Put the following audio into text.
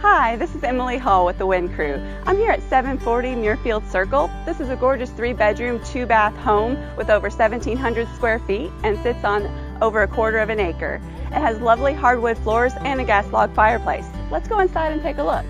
Hi, this is Emily Hall with the Win Crew. I'm here at 740 Muirfield Circle. This is a gorgeous three bedroom, two bath home with over 1,700 square feet and sits on over a quarter of an acre. It has lovely hardwood floors and a gas log fireplace. Let's go inside and take a look.